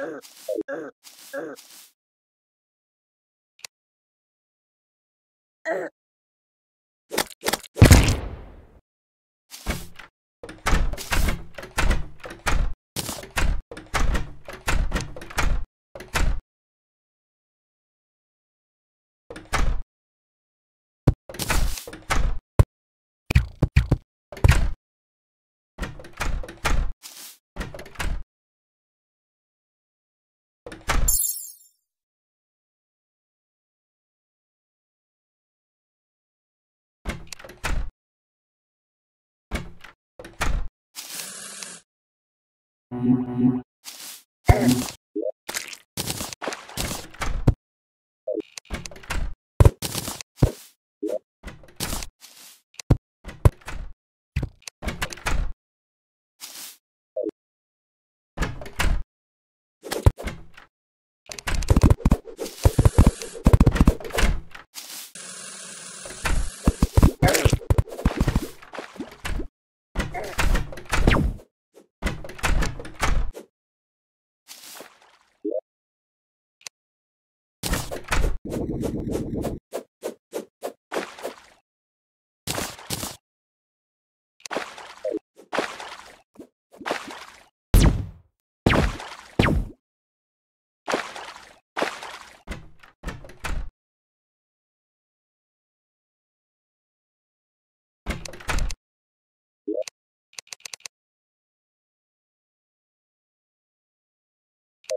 Uh. Thank you.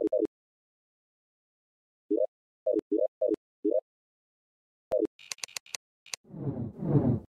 Thank you.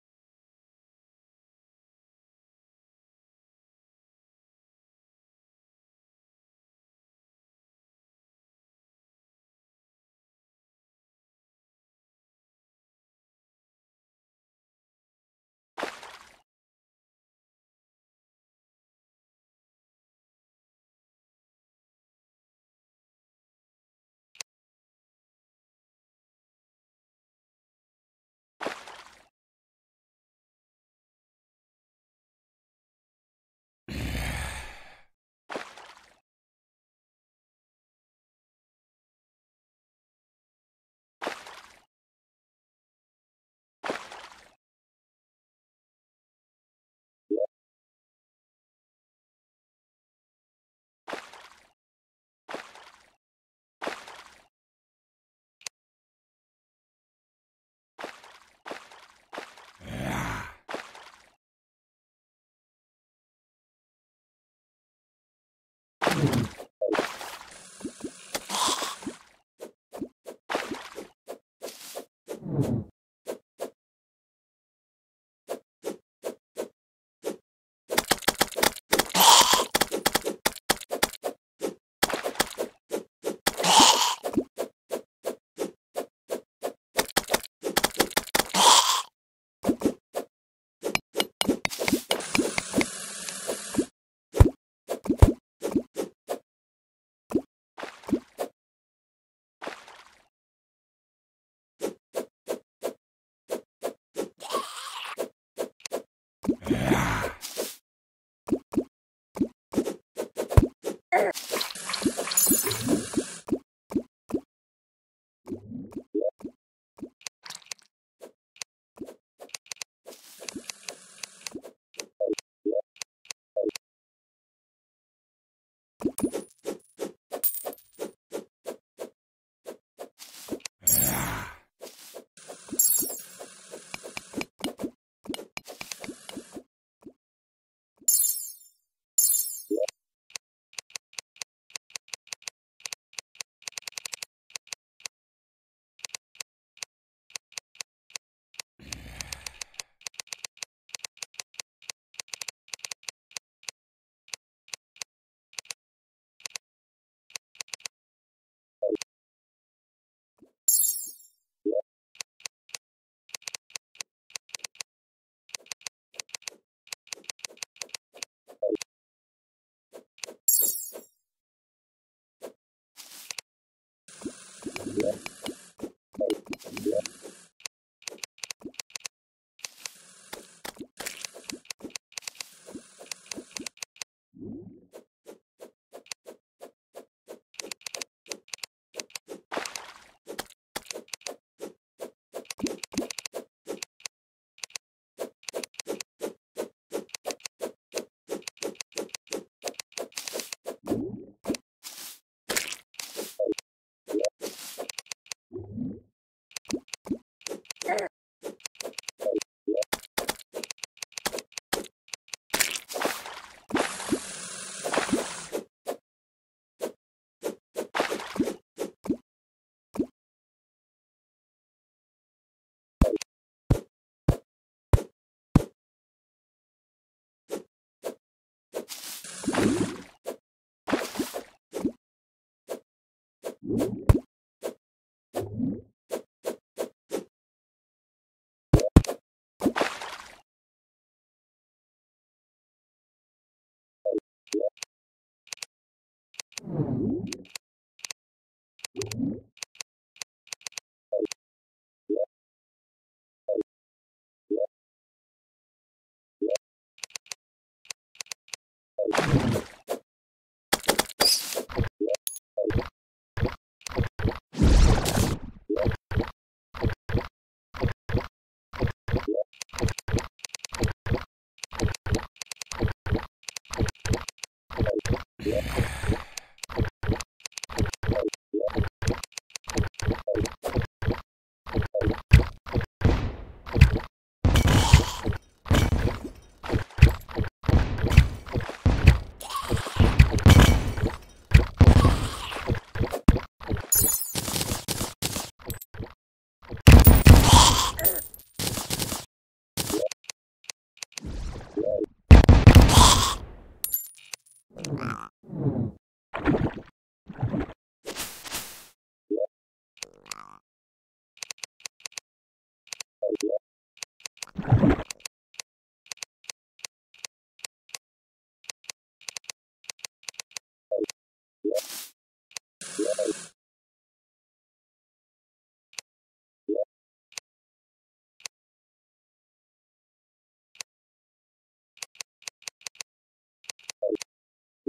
Yeah.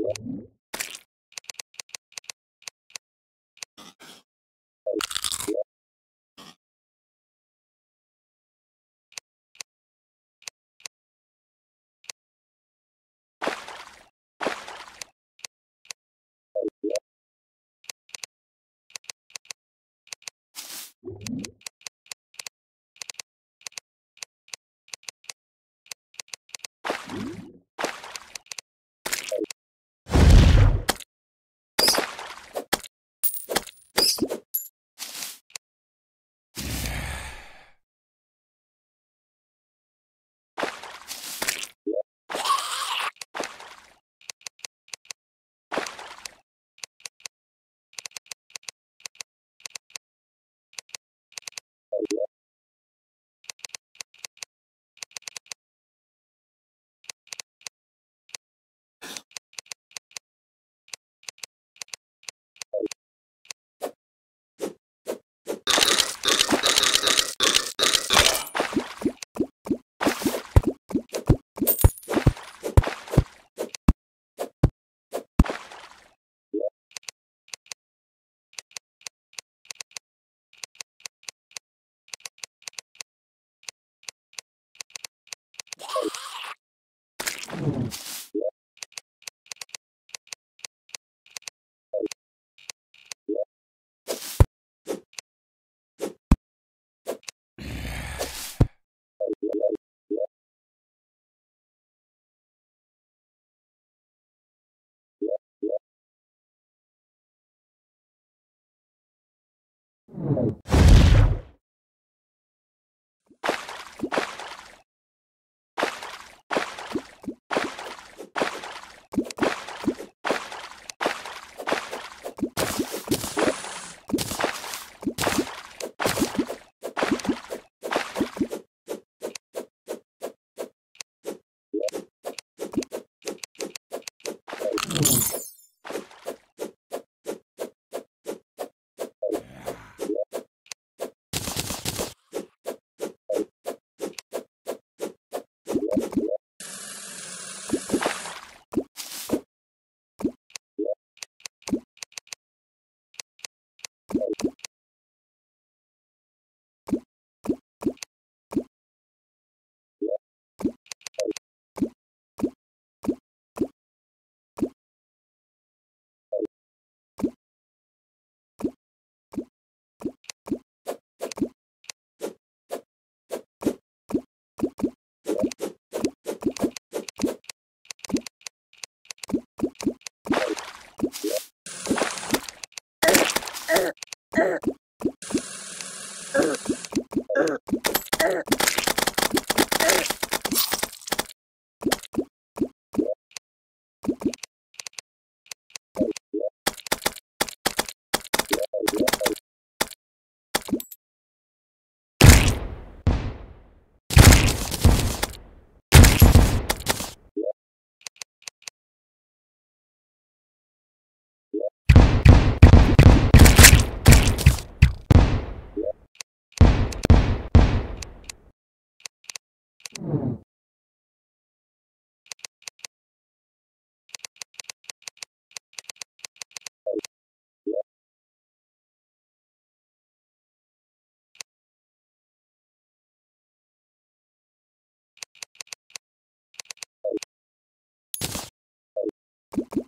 you. you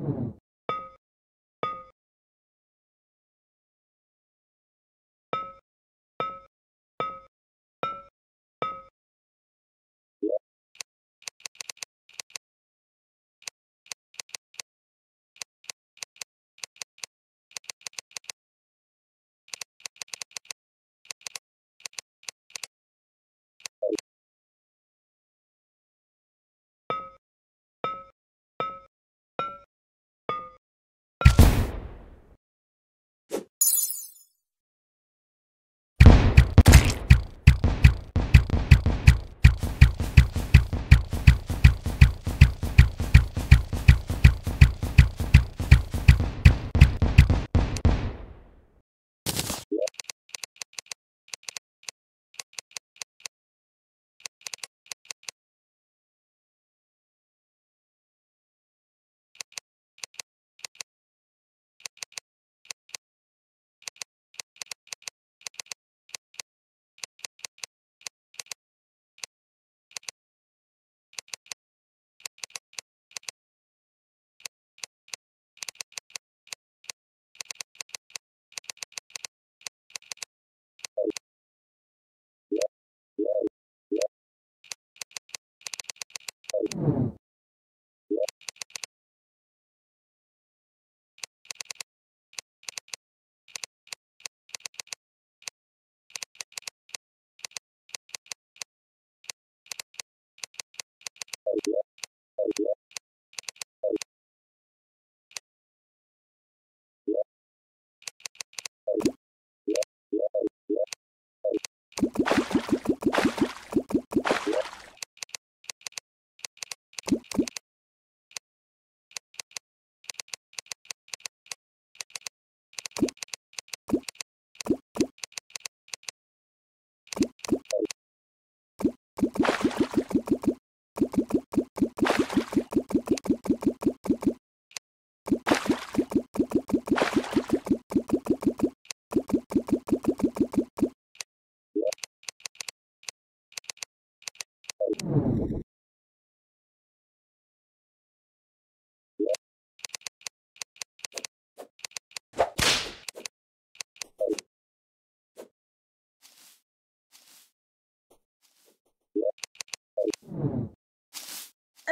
Mm-hmm.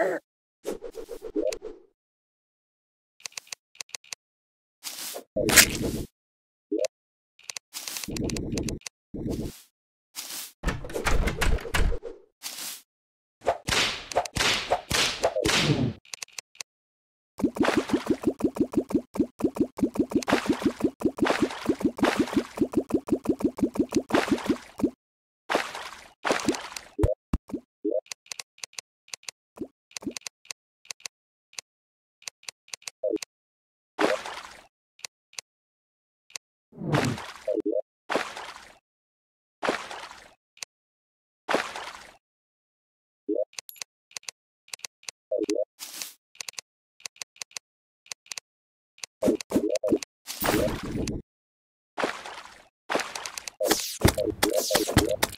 er, Thank you.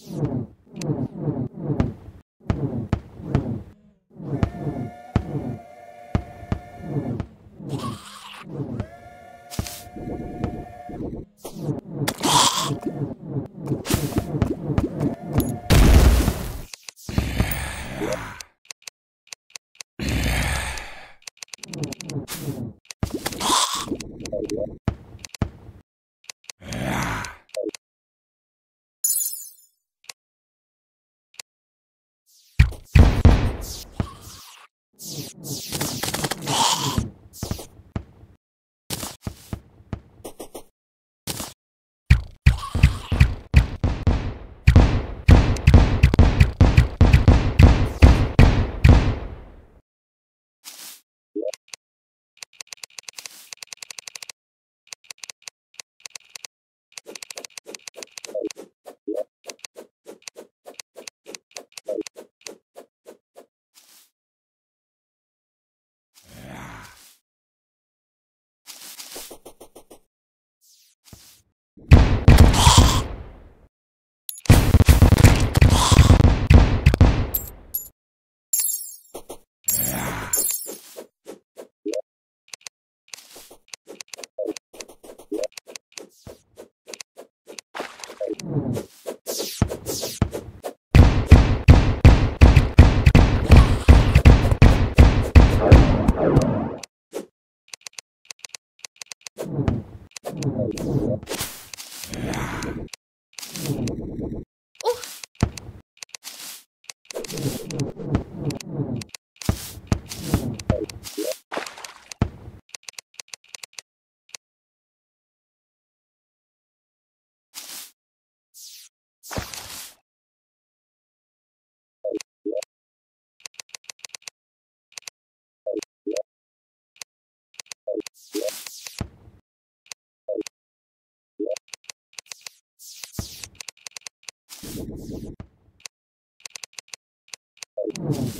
Thank you. you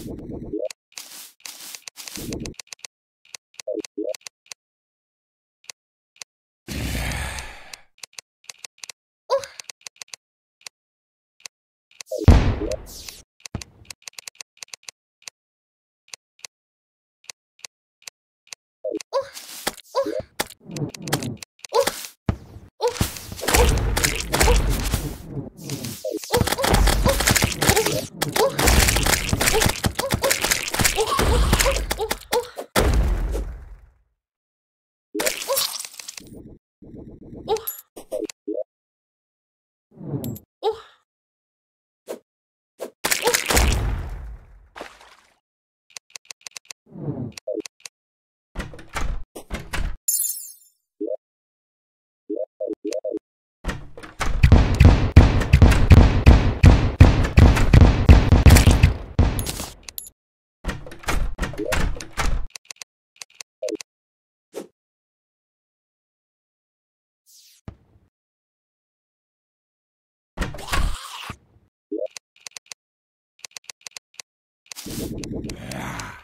Yeah.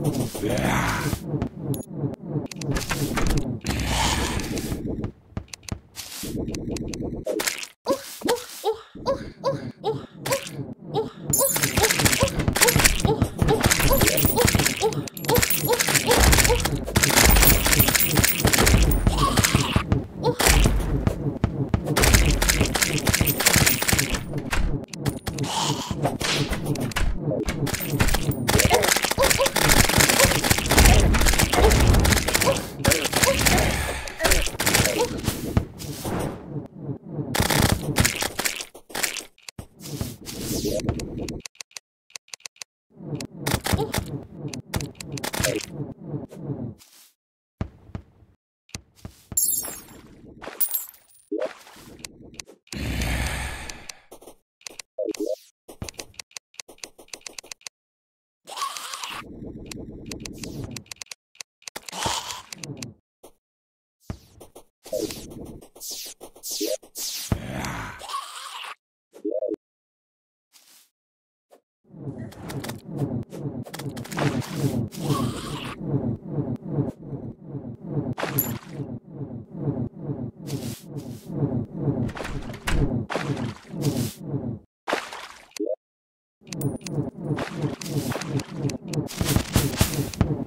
Okay.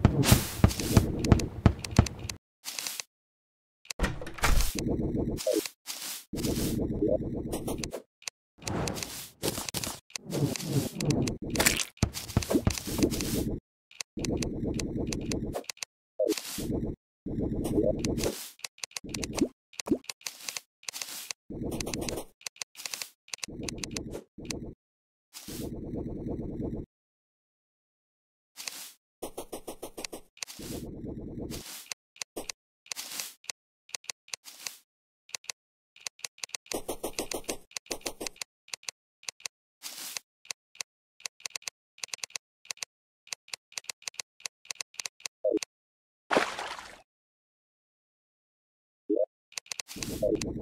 フフフフ。you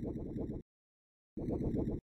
バカバカ。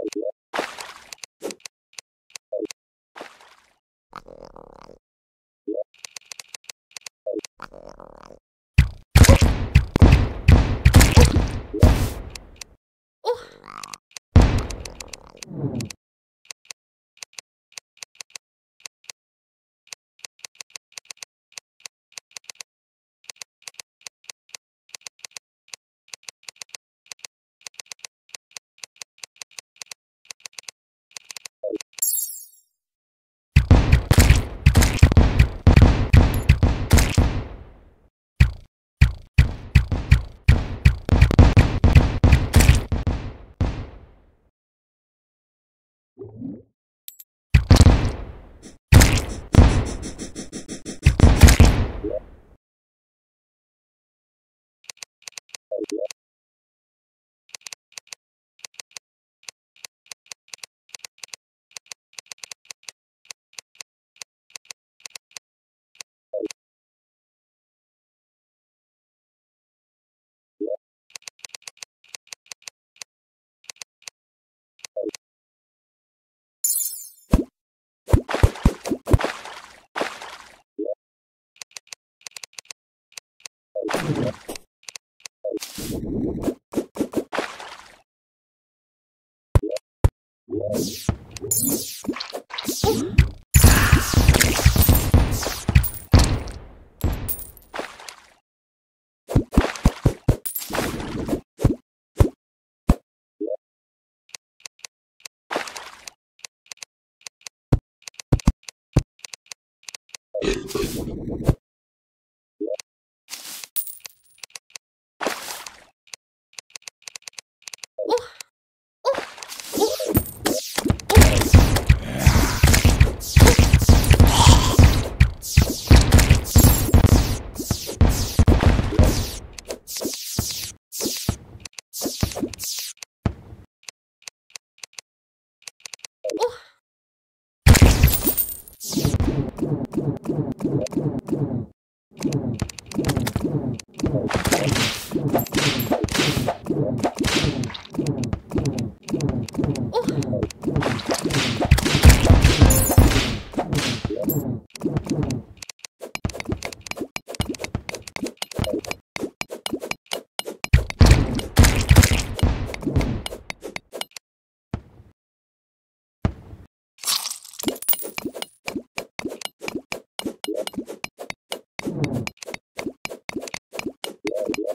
All right. Thank you. Yeah.